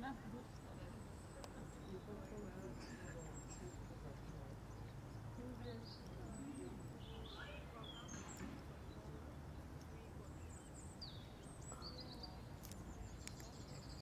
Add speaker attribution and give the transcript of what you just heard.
Speaker 1: Gracias.